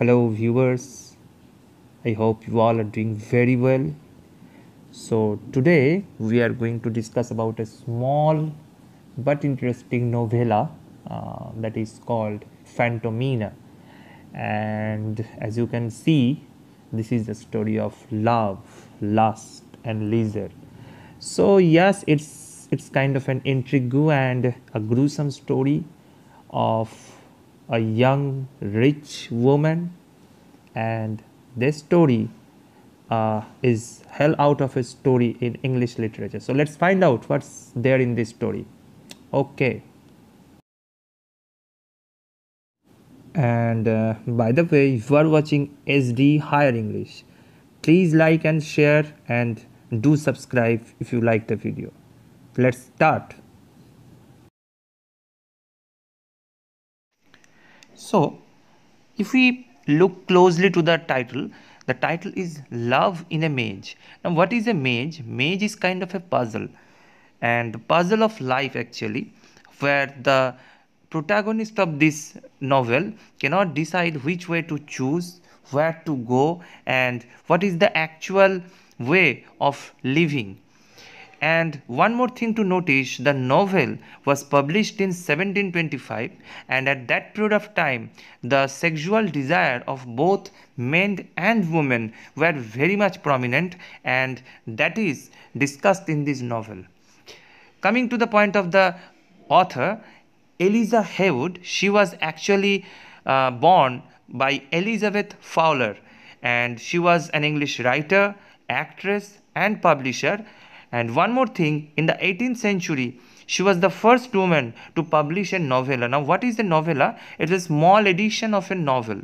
Hello, viewers. I hope you all are doing very well. So, today we are going to discuss about a small but interesting novella uh, that is called Phantomina. And as you can see, this is the story of love, lust, and leisure. So, yes, it's it's kind of an intrigue and a gruesome story of a young rich woman and this story uh, is hell out of a story in english literature. So let's find out what's there in this story. Okay. And uh, by the way if you are watching sd higher english please like and share and do subscribe if you like the video. Let's start So, if we look closely to the title, the title is Love in a Maze. Now, what is a maze? Maze is kind of a puzzle, and the puzzle of life actually, where the protagonist of this novel cannot decide which way to choose, where to go, and what is the actual way of living and one more thing to notice the novel was published in 1725, and at that period of time, the sexual desire of both men and women were very much prominent, and that is discussed in this novel. Coming to the point of the author, Eliza Haywood, she was actually uh, born by Elizabeth Fowler, and she was an English writer, actress, and publisher and one more thing, in the 18th century, she was the first woman to publish a novella. Now, what is a novella? It is a small edition of a novel.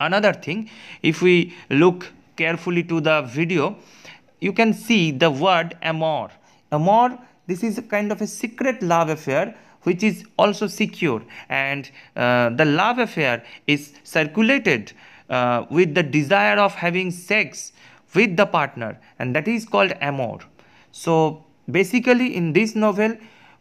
Another thing, if we look carefully to the video, you can see the word amour. Amour, this is a kind of a secret love affair which is also secure and uh, the love affair is circulated uh, with the desire of having sex with the partner and that is called amour. So basically in this novel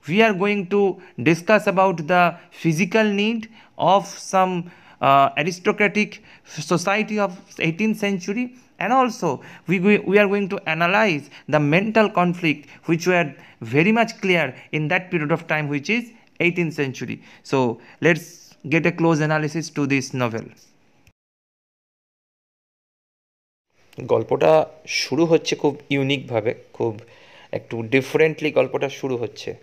we are going to discuss about the physical need of some uh, aristocratic society of 18th century and also we, we are going to analyze the mental conflict which were very much clear in that period of time which is 18th century. So let's get a close analysis to this novel. গল্পটা শুরু হচ্ছে খুব ইউনিকভাবে খুব একটু differently গল্পটা শুরু হচ্ছে।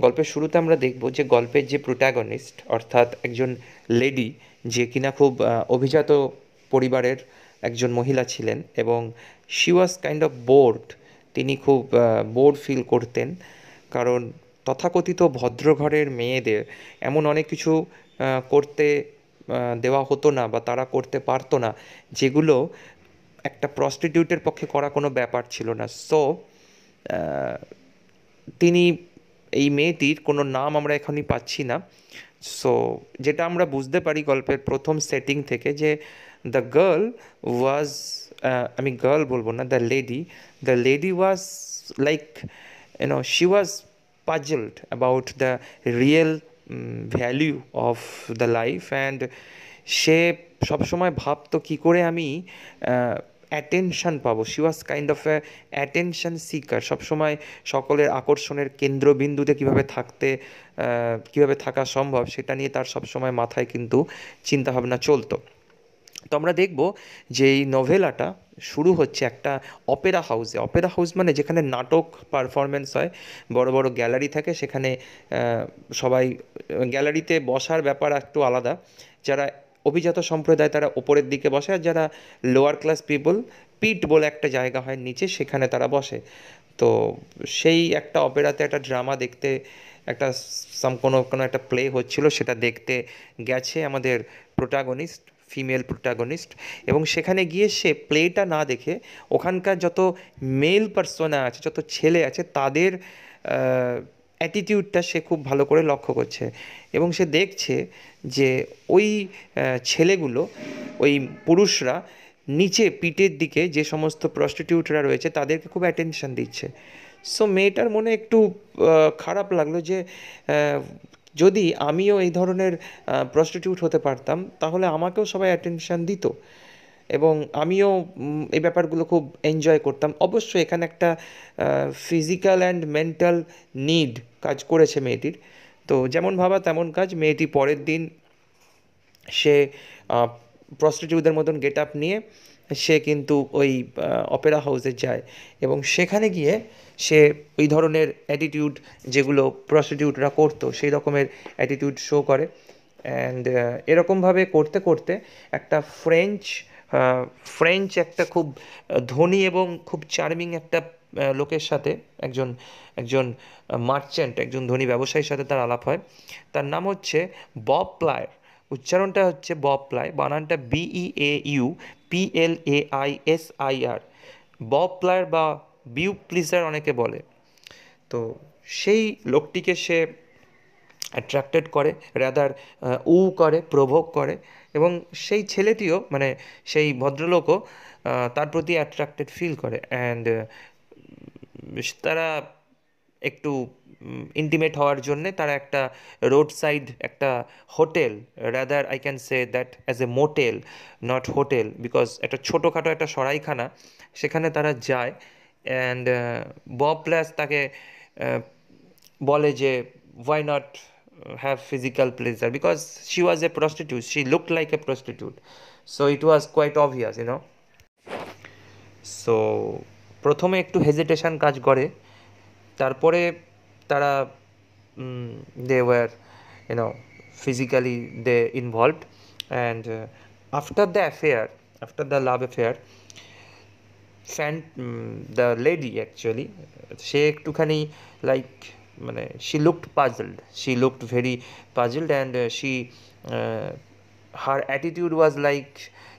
গল্পের শুরুতে আমরা দেখব যে গল্পের যে প্রোটাগনিস্ট অর্থাৎ একজন লেডি যে কিনা খুব অভিজাত পরিবারের একজন মহিলা ছিলেন এবং she was kind of bored তিনি খুব বোর্ড ফিল করতেন। কারণ তথাকথিত ভদ্রঘরের মেয়েদের এমন অনেক কিছু করতে দেওয়া হতো না বা তারা করতে পারতো না, যেগুলো একটা প্রস্টিটিউটের পক্ষে করা কোনো ব্যাপার ছিল না। সো তিনি এই মেয়েটির কোনো নাম আমরা এখনই পাচ্ছি না। সো যেটা আমরা বুঝতে পারি গল্পের প্রথম সেটিং থেকে যে দ্য গার্ল ওয়াজ আমি গার্ল বলব না the lady the lady was like you know she was puzzled about the real value of the life and সে সবসময় ভাবতো কী করে আমি অ্যাটেনশন পাবো। She was kind of attention seeker সবসময় সকলের আকর্ষণের কেন্দ্রবিন্দুতে কীভাবে থাকতে কীভাবে থাকা সম্ভব সেটা নিয়ে তার সবসময় মাথায় কিন্তু চিন্তাভাবনা চলতো। তো আমরা দেখব যে এই নভেলাটা শুরু হচ্ছে একটা অপেরা হাউসে অপেরা হাউস মানে যেখানে নাটক পারফরমেন্স হয়, বড় বড় গ্যালারি থাকে, সেখানে সবাই গ্যালারিতে বসার ব্যাপার একটু আলাদা। যারা অভিজাত সম্প্রদায় তারা ওপরের দিকে বসে আর যারা লোয়ার ক্লাস পিপল পিট বলে একটা জায়গা হয় নিচে, সেখানে তারা বসে। তো সেই একটা অপেরাতে একটা ড্রামা দেখতে, একটা সাম কোনো কোনো একটা প্লে হচ্ছিল, সেটা দেখতে গেছে আমাদের প্রোটাগনিস্ট ফিমেল প্রোটাগনিস্ট এবং সেখানে গিয়ে সে প্লেটা না দেখে ওখানকার যত মেল পার্সোনা আছে, যত ছেলে আছে, তাদের অ্যাটিটিউডটা সে খুব ভালো করে লক্ষ্য করছে এবং সে দেখছে যে ওই ছেলেগুলো, ওই পুরুষরা নিচে পিঠের দিকে যে সমস্ত প্রস্টিটিউটরা রয়েছে তাদেরকে খুব অ্যাটেনশন দিচ্ছে। সো মেয়েটার মনে একটু খারাপ লাগল যে যদি আমিও এই ধরনের প্রস্টিটিউট হতে পারতাম তাহলে আমাকেও সবাই অ্যাটেনশান দিত এবং আমিও এই ব্যাপারগুলো খুব এনজয় করতাম। অবশ্যই এখানে একটা ফিজিক্যাল অ্যান্ড মেন্টাল নিড কাজ করেছে মেয়েটির। তো যেমন ভাবা তেমন কাজ, মেয়েটি পরের দিন সে প্রস্টিটিউটদের মতন গেট আপ নিয়ে সে কিন্তু ওই অপেরা হাউসে যায় এবং সেখানে গিয়ে সে ওই ধরনের অ্যাটিটিউড যেগুলো প্রস্টিটিউটরা করতো, সেই রকমের অ্যাটিটিউড শো করে। অ্যান্ড এরকমভাবে করতে করতে একটা ফ্রেঞ্চ ফ্রেঞ্চ একটা খুব ধনী এবং খুব চার্মিং একটা লোকের সাথে একজন একজন মার্চেন্ট একজন ধনী ব্যবসায়ীর সাথে তার আলাপ হয়। তার নাম হচ্ছে বব প্লায়ার। উচ্চারণটা হচ্ছে বব প্লাই বানানটা B E A U P L A I S I R Beauplaisir বা বিউ প্লিজার অনেকে বলে। তো সেই লোকটিকে সে অ্যাট্রাক্টেড করে রাদার উ করে প্রভোগ করে এবং সেই ছেলেটিও মানে সেই ভদ্রলোকও তার প্রতি অ্যাট্রাক্টেড ফিল করে। অ্যান্ড তারা একটু ইন্টিমেট হওয়ার জন্যে তারা একটা রোড সাইড একটা hotel rather I can say that as a motel not hotel because একটা ছোটোখাটো একটা সরাইখানা, সেখানে তারা যায় অ্যান্ড বব প্লাস তাকে বলে যে why not have physical pleasure because she was a prostitute she look like a prostitute so it was quite obvious you know so প্রথমে একটু হেজিটেশন কাজ করে, তারপরে তারা they were you know physically they involved and after the affair after the love affair then the lady actually সে একটুখানি like মানে she looked puzzled she looked very puzzled and she her attitude was like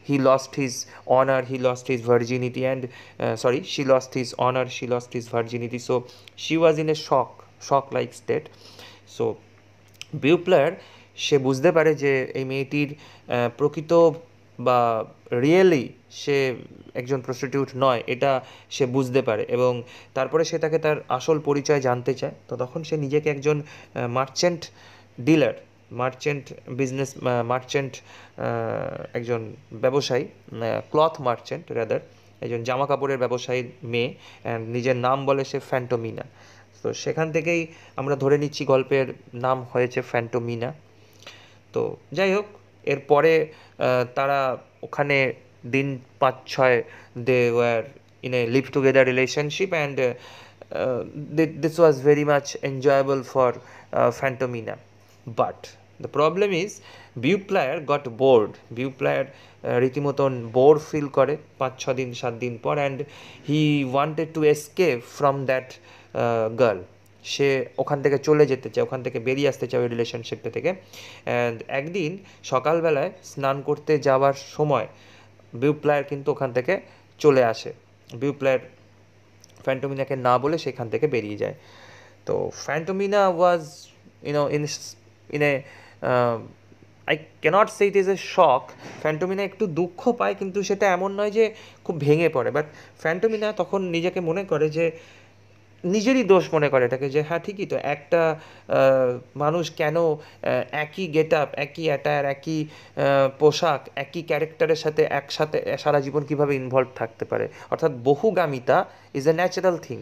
he lost his honor he lost his virginity and uh, sorry she lost his honor she lost his virginity so she was in a shock shock like state so Beauplaisir সে বুঝতে পারে যে এই মেয়েটির প্রকৃত বা really সে একজন prostitute নয় এটা সে বুঝতে পারে এবং তারপরে সে তাকে তার আসল পরিচয় জানতে চায় তো তখন সে নিজেকে একজন merchant dealer merchant business merchant একজন ব্যবসায়ী ক্লথ মার্চেন্ট রাদার একজন জামা কাপড়ের ব্যবসায়ীর মেয়ে অ্যান্ড নিজের নাম বলে সে ফ্যান্টোমিনা তো সেখান থেকেই আমরা ধরে নিচ্ছি গল্পের নাম হয়েছে ফ্যান্টোমিনা তো যাই হোক, এরপরে তারা ওখানে দিন পাঁচ ছয় they were in a live together relationship and this was very much enjoyable for Fantomina but the problem is Beauplaisir got bored Beauplaisir রীতিমতন বোর ফিল করে পাঁচ, ছ দিন, সাত দিন পর and he wanted to escape from that girl সে ওখান থেকে চলে যেতে চায়, ওখান থেকে বেরিয়ে আসতে চায় ওই রিলেশনশিপটা থেকে। অ্যান্ড একদিন সকালবেলায় স্নান করতে যাওয়ার সময় বিউ প্লায়ার কিন্তু ওখান থেকে চলে আসে। বিউ প্লায়ার ফ্যান্টোমিনাকে না বলে সেখান থেকে বেরিয়ে যায়। তো Fantomina was you know in in a I can't say it is a শখ ফ্যান্টোমিনা একটু দুঃখ পায়, কিন্তু সেটা এমন নয় যে খুব ভেঙে পড়ে। বাট ফ্যান্টোমিনা তখন নিজেকে মনে করে যে, নিজেরই দোষ মনে করে এটাকে যে হ্যাঁ ঠিকই তো, একটা মানুষ কেন একই গেট আপ একই অ্যাটায়ার একই পোশাক, একই ক্যারেক্টারের সাথে একসাথে সারা জীবন কীভাবে ইনভলভ থাকতে পারে? অর্থাৎ বহুগামিতা ইজ এ ন্যাচারাল থিং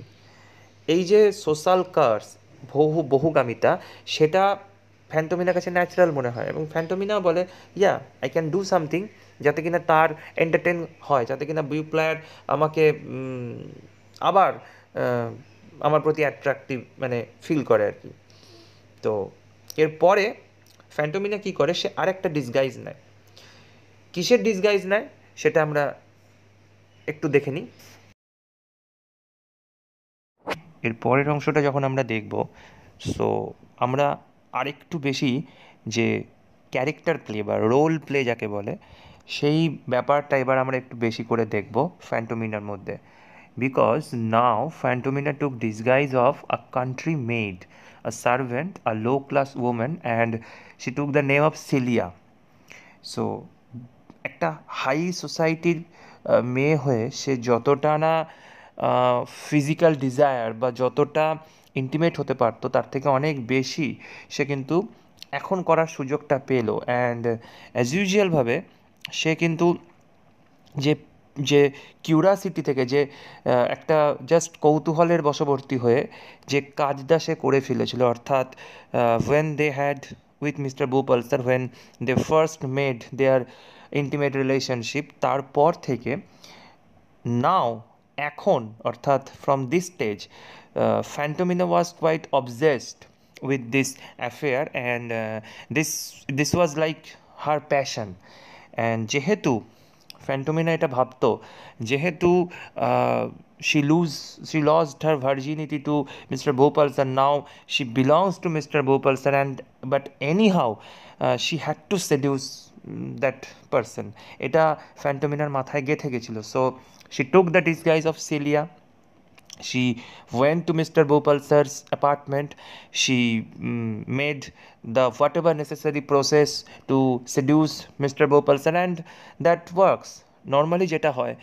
এই যে সোশ্যাল কার্স বহু, বহুগামিতা, সেটা ফ্যান্টোমিনার কাছে ন্যাচারাল মনে হয় এবং ফ্যান্টোমিনা বলে yeah I can do something যাতে কিনা তার এন্টারটেন হয়, যাতে কিনা বিউ প্লেয়ার আমাকে আবার আমার প্রতি অ্যাট্রাক্টিভ মানে ফিল করে আর কি। তো এরপরে ফ্যান্টোমিনা কী করে? সে আরেকটা ডিসগাইজ নেয়। কিসের ডিসগাইজ নেয়? সেটা আমরা একটু দেখে নিই। এর পরের অংশটা যখন আমরা দেখব সো আমরা আরেকটু বেশি যে ক্যারেক্টার প্লে বা রোল প্লে যাকে বলে, সেই ব্যাপারটা এবার আমরা একটু বেশি করে দেখব ফ্যান্টোমিনার মধ্যে। Because now Fantomina took disguise of a country made a servant a low class woman and she took the name of Celia so একটা হাই সোসাইটির মেয়ে হয়ে সে যতটা না ফিজিক্যাল ডিজায়ার বা যতটা ইন্টিমেট হতে পারতো, তার থেকে অনেক বেশি সে কিন্তু এখন করার সুযোগটা পেল। অ্যান্ড অ্যাজ ইউজুয়ালভাবে সে কিন্তু যে যে কিউরাসিটি থেকে, যে একটা জাস্ট কৌতূহলের বশবর্তী হয়ে যে কাজটা সে করে ফেলেছিল, অর্থাৎ when they had with Mr Beauplaisir when they first made their intimate relationship তারপর থেকে নাও এখন, অর্থাৎ from this stage Fantomina was quite obsessed with this affair and this this was like her passion and যেহেতু Fantomina এটা ভাবত, যেহেতু she lose she lost her virginity to Mr Beauplaisir now she belongs to Mr Beauplaisir and but anyhow she had to seduce that person এটা ফ্যান্টোমিনার মাথায় গেঁথে গেছিল। So she took the disguise of Celia she went to Mr. Bhopalsar's apartment. She um, made the whatever necessary process to seduce Mr. Bhopalsar, and that works. Normally, যেটা হয়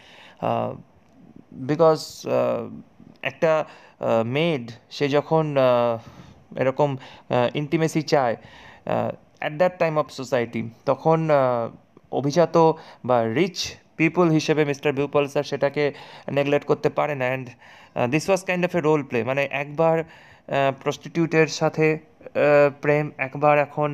because একটা made সে যখন এরকম ইন্টিমেসি চায় at that time of society তখন অভিজাত বা rich people হিসেবে মিস্টার বিউপল স্যার সেটাকে নেগলেক্ট করতে পারে না and this was kind of a role play মানে একবার প্রস্টিটিউটের সাথে প্রেম, একবার এখন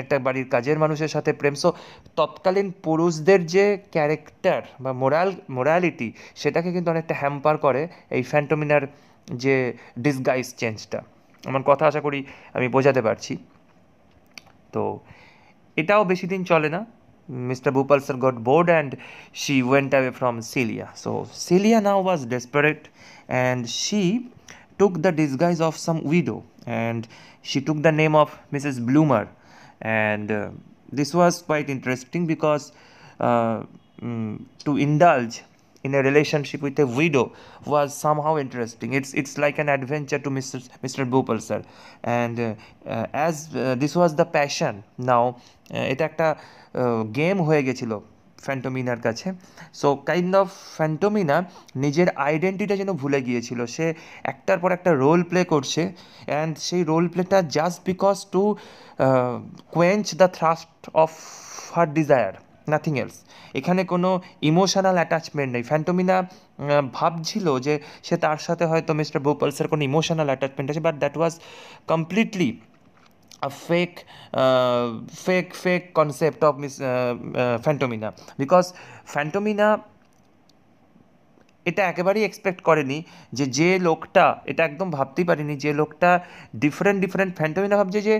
একটা বাড়ির কাজের মানুষের সাথে প্রেম। সো তৎকালীন পুরুষদের যে ক্যারেক্টার বা মোরাল মোরালিটি সেটাকে কিন্তু অনেকটা হ্যাম্পার করে এই ফ্যান্টোমিনার যে ডিসগাইজ চেঞ্জটা আমার কথা আশা করি আমি বোঝাতে পারছি। তো, এটাও বেশি দিন চলে না। Mr. Bhupalsar got bored and she went away from Celia. So Celia now was desperate and she took the disguise of some widow and she took the name of Mrs. Bloomer. And uh, this was quite interesting because uh, mm, to indulge in a relationship with a widow was somehow interesting. It's it's like an adventure to Mr. Mr. Bhupal sir, and uh, uh, as uh, this was the passion. Now এটা একটা game হয়ে গেছিল ফ্যান্টোমিনার কাছে so kind of Fantomina নিজের আইডেন্টিটা যেন ভুলে গিয়েছিল সে একটার পর একটা রোল প্লে করছে অ্যান্ড সেই role প্লেটা just because to quench the thrust of her desire nothing else এখানে কোনো ইমোশনাল অ্যাটাচমেন্ট নেই। ফ্যান্টোমিনা ভাবছিল যে সে তার সাথে হয়তো মিস্টার ভোপালসের কোনো ইমোশনাল অ্যাটাচমেন্ট আছে but that was completely a fake fake of miss uh, uh, phantomina. Because phantomina এটা একেবারেই এক্সপেক্ট করেনি যে যে লোকটা, এটা একদম ভাবতেই পারিনি যে লোকটা ডিফারেন্ট ডিফারেন্ট ফ্যান্টোমিনা ভাবছে যে,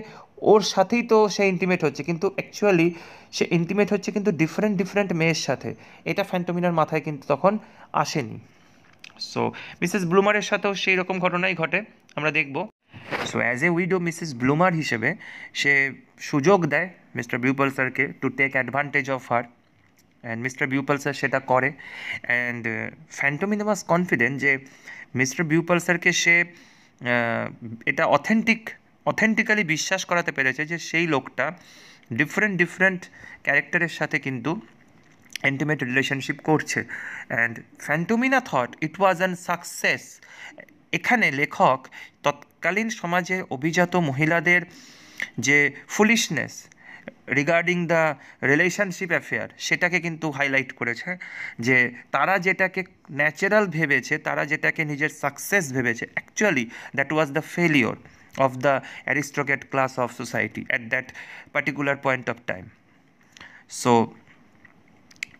ওর সাথেই তো সে ইন্টিমেট হচ্ছে। কিন্তু অ্যাকচুয়ালি সে ইন্টিমেট হচ্ছে কিন্তু ডিফারেন্ট ডিফারেন্ট মেয়ের সাথে। এটা ফ্যান্টোমিনার মাথায় কিন্তু তখন আসেনি। সো মিসেস ব্লুমারের সাথেও সেই রকম ঘটনাই ঘটে, আমরা দেখব। So as a widow Mrs Bloomer হিসেবে সে সুযোগ দেয় মিস্টার বিউপল স্যারকে to take advantage of her and Mr Beauplaisir সেটা করে। অ্যান্ড ফ্যান্টোমিনা ওয়াজ কনফিডেন্ট যে মিস্টার বিউপল স্যারকে সে এটা অথেন্টিক অথেন্টিক্যালি বিশ্বাস করাতে পেরেছে যে সেই লোকটা ডিফারেন্ট ডিফারেন্ট ক্যারেক্টারের সাথে কিন্তু ইন্টিমেট রিলেশনশিপ করছে। And Fantomina thought it was an success এখানে লেখক তৎকালীন সমাজে অভিজাত মহিলাদের যে foolishness regarding the relationship affair সেটাকে কিন্তু হাইলাইট করেছে যে তারা যেটাকে ন্যাচারাল ভেবেছে, তারা যেটাকে নিজের সাকসেস ভেবেছে actually that was the failure of the aristocrat class of society at that particular point of time so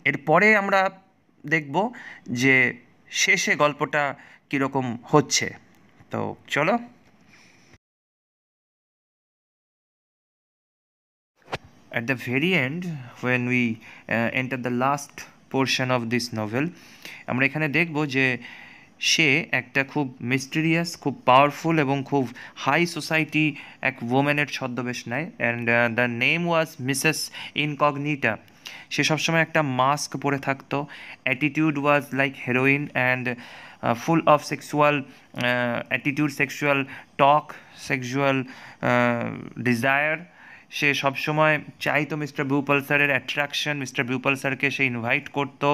এরপরে আমরা দেখব যে শেষে গল্পটা কীরকম হচ্ছে। তো চলো। At the very end when we uh, enter the last portion of this novel আমরা এখানে দেখব যে সে একটা খুব মিস্টেরিয়াস খুব পাওয়ারফুল এবং খুব হাই সোসাইটি এক ওমেনের ছদ্মবেশ নেয়। And the name was Mrs Incognita সে সবসময় একটা মাস্ক পরে থাকতো। Attitude was like heroine and full of sexual attitude sexual talk sexual desire সে সবসময় চাইতো মিস্টার বিউপাল স্যারের অ্যাট্রাকশন মিস্টার বিউপাল স্যারকে সে ইনভাইট করতো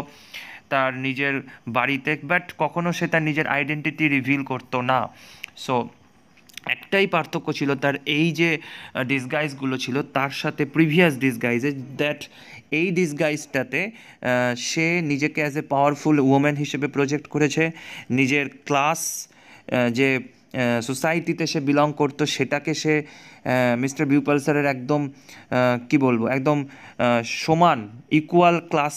তার নিজের বাড়িতে বাট কখনো সে তার নিজের আইডেন্টিটি রিভিল করতো না। সো একটাই পার্থক্য ছিল তার এই যে ডিসগাইজগুলো ছিল, তার সাথে প্রিভিয়াস ডিসগাইজে দ্যাট এই ডিসগাইজটাতে সে নিজেকে অ্যাজ এ পাওয়ারফুল ওমেন হিসেবে প্রজেক্ট করেছে। নিজের ক্লাস যে সোসাইটিতে সে বিলং করতো সেটাকে সে মিস্টার বিউপালসারের একদম কি বলব একদম সমান ইকুয়াল ক্লাস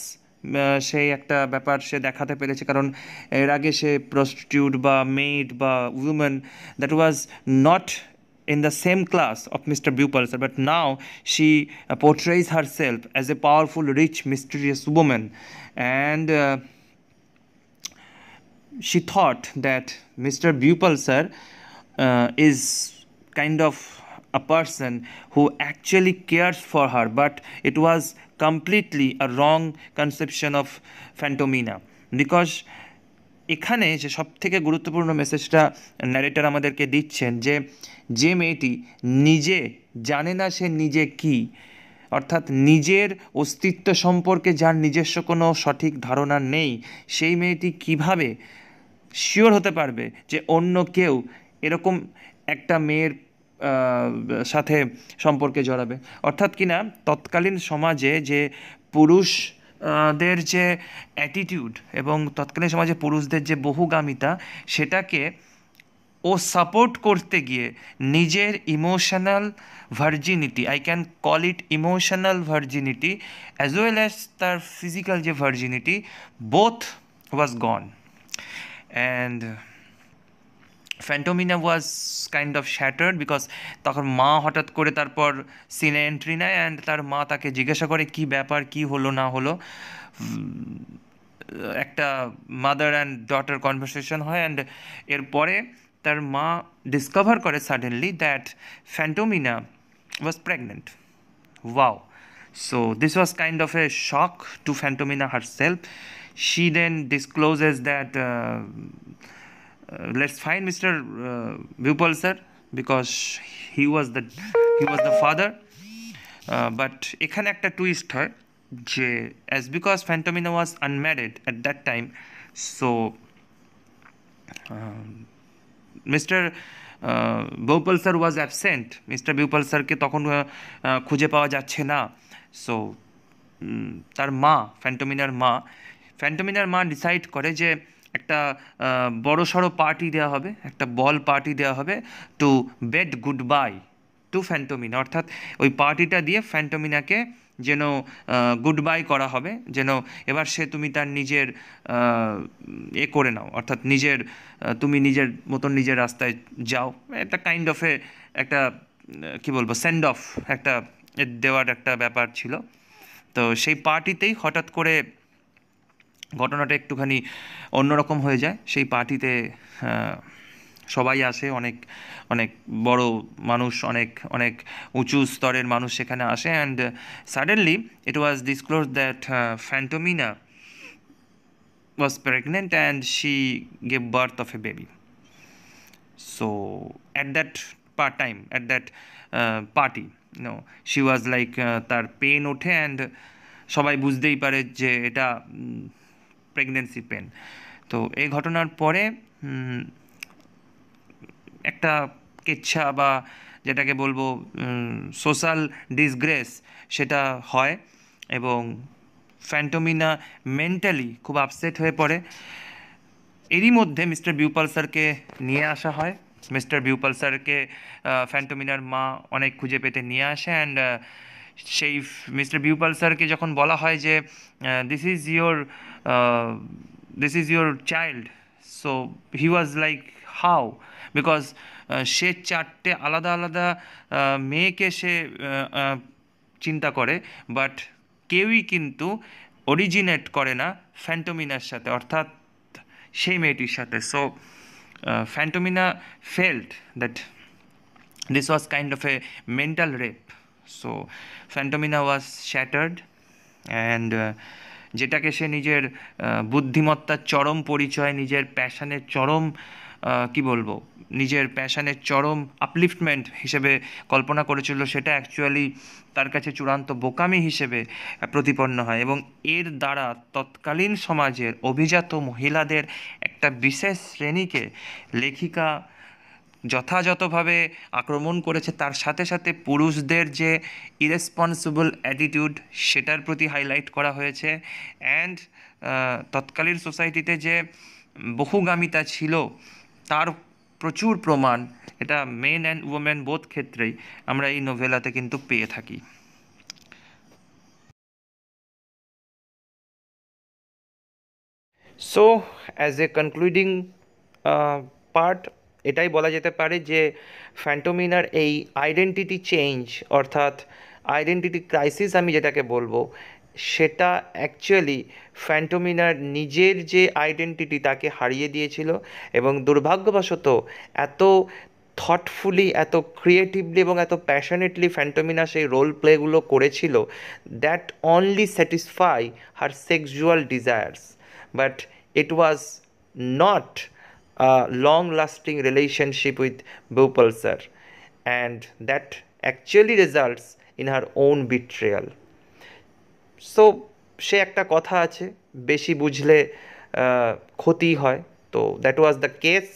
সেই একটা ব্যাপার সে দেখাতে পেরেছে কারণ এর আগে সে প্রস্টিটিউট বা মেড বা women that was not the same class of Mr. Bupalsar, but now she uh, portrays herself as a powerful, rich, mysterious woman. And uh, she thought that Mr. Bupalsar uh, is kind of a person who actually cares for her, but it was completely a wrong conception of Phantomina because এখানে যে সব থেকে গুরুত্বপূর্ণ মেসেজটা narrator আমাদেরকে দিচ্ছেন যে যে মেয়েটি নিজে জানে না সে নিজে কি অর্থাৎ নিজের অস্তিত্ব সম্পর্কে যার নিজস্ব কোনো সঠিক ধারণা নেই সেই মেয়েটি কীভাবে শিওর হতে পারবে যে অন্য কেউ এরকম একটা মেয়ের সাথে সম্পর্কে জড়াবে। অর্থাৎ কিনা তৎকালীন সমাজে যে পুরুষ দের যে অ্যাটিটিউড এবং তৎকালীন সমাজে পুরুষদের যে বহুগামিতা, সেটাকে ও সাপোর্ট করতে গিয়ে নিজের emotional virginity I can call it emotional virginity as well as তার ফিজিক্যাল যে virginity both was gone and Fantomina was kind of shattered because তখন মা হঠাৎ করে তারপর সিনে এন্ট্রি নেয় অ্যান্ড তার মা তাকে জিজ্ঞাসা করে, কি ব্যাপার? কি হলো, না হলো? একটা মাদার অ্যান্ড ডটার কনভারসেশন হয় অ্যান্ড এরপরে তার মা ডিসকভার করে suddenly that Fantomina was pregnant wow so this was kind of a a to Fantomina her herself. She then discloses that uh, uh, let's find Mr. Uh, Bupalsar because he was the he was the father. Uh, but এখানে একটা twist হয় যে as because Phantomina was unmarried at that time, so Mr Beauplaisir was absent Mr বিউপল স্যারকে তখন খুঁজে পাওয়া যাচ্ছে না সো তার মা ফ্যান্টোমিনার মা ফ্যান্টোমিনার মা ডিসাইড করে যে একটা বড় সড়ো পার্টি দেওয়া হবে, একটা বল পার্টি দেওয়া হবে to bid goodbye to Fantomina অর্থাৎ ওই পার্টিটা দিয়ে ফ্যান্টোমিনাকে যেন গুড বাই করা হবে, যেন এবার সে তুমি তার নিজের এ করে নাও, অর্থাৎ নিজের তুমি নিজের মতন নিজের রাস্তায় যাও। একটা কাইন্ড অফ এ একটা কি বলব সেন্ড অফ একটা দেওয়ার একটা ব্যাপার ছিল। তো সেই পার্টিতেই হঠাৎ করে ঘটনাটা একটুখানি অন্যরকম হয়ে যায়। সেই পার্টিতে সবাই আসে অনেক অনেক বড় মানুষ অনেক অনেক উঁচু স্তরের মানুষ সেখানে আসে and suddenly it was disclose that Fantomina was pregnant and she gave birth of a baby so at that part time at that party no she was uh, তার পেন ওঠে অ্যান্ড সবাই বুঝতেই পারে যে এটা প্রেগনেন্সি পেন তো এই ঘটনার পরে একটা কেচ্ছা বা যেটাকে বলব সোশ্যাল ডিসগ্রেস সেটা হয় এবং ফ্যান্টোমিনা মেন্টালি খুব আপসেট হয়ে পড়ে। এরই মধ্যে মিস্টার বিউপাল স্যারকে নিয়ে আসা হয়। মিস্টার বিউপাল স্যারকে ফ্যান্টোমিনার মা অনেক খুঁজে পেতে নিয়ে আসে অ্যান্ড সেই মিস্টার বিউপাল স্যারকে যখন বলা হয় যে this is your this is your child so he was like how because সে চারটে আলাদা আলাদা মেয়েকে সে চিন্তা করে বাট কেউই কিন্তু অরিজিনেট করে না ফ্যান্টোমিনার সাথে, অর্থাৎ সেই মেয়েটির সাথে। So Fantomina felt that this was kind of a mental rape so Fantomina was shattered and যেটাকে সে নিজের বুদ্ধিমত্তার চরম পরিচয়, নিজের প্যাশনের চরম কি বলব, নিজের প্যাশনের চরম আপলিফটমেন্ট হিসেবে কল্পনা করেছিল, সেটা অ্যাকচুয়ালি তার কাছে চূড়ান্ত বোকামি হিসেবে প্রতিপন্ন হয় এবং এর দ্বারা তৎকালীন সমাজের অভিজাত মহিলাদের একটা বিশেষ শ্রেণীকে লেখিকা যথাযথভাবে আক্রমণ করেছে, তার সাথে সাথে পুরুষদের যে ইরেসপন্সিবল অ্যাটিটিউড সেটার প্রতি হাইলাইট করা হয়েছে অ্যান্ড তৎকালীন সোসাইটিতে যে বহুগামিতা ছিল, তার প্রচুর প্রমাণ, এটা মেন অ্যান্ড উমেন বোধ ক্ষেত্রেই আমরা এই নোভেলাতে কিন্তু পেয়ে থাকি। So as a concluding part এটাই বলা যেতে পারে যে ফ্যান্টোমিনার এই আইডেন্টিটি চেঞ্জ অর্থাৎ আইডেন্টিটি ক্রাইসিস আমি যেটাকে বলব, সেটা অ্যাকচুয়ালি ফ্যান্টোমিনার নিজের যে আইডেন্টিটি তাকে হারিয়ে দিয়েছিল এবং দুর্ভাগ্যবশত এত থটফুলি এত ক্রিয়েটিভলি এবং এত প্যাশনেটলি ফ্যান্টোমিনা সেই রোল প্লেগুলো করেছিল that only satisfy her sexual desires but it was not a long lasting relationship with Bhupal and that actually results in her own betrayal. So সে একটা কথা আছে, বেশি বুঝলে ক্ষতি হয় তো that was the case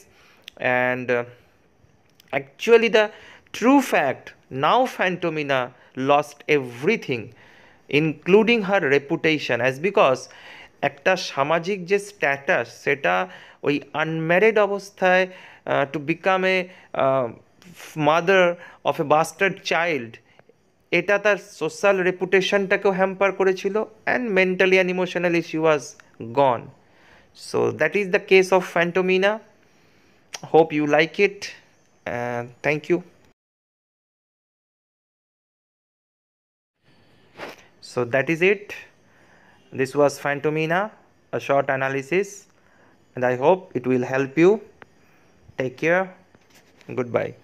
and actually the true fact now Fantomina lost everything including her reputation as because একটা সামাজিক যে স্ট্যাটাস সেটা ওই আনম্যারিড অবস্থায় to become a mother of a bastard child এটা তার সোশ্যাল রেপুটেশনটাকেও হ্যাম্পার করেছিল and mentally and emotionally she was gone so that is the case of Fantomina hope you like it thank you So, that is it. This was Phantomina, a short analysis, and I hope it will help you. Take care. Goodbye.